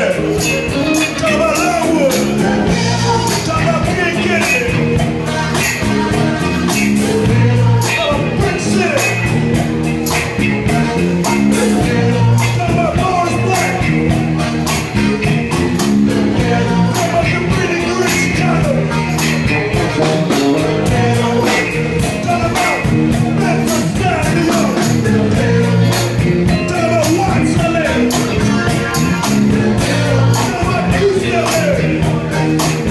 Talk Houston.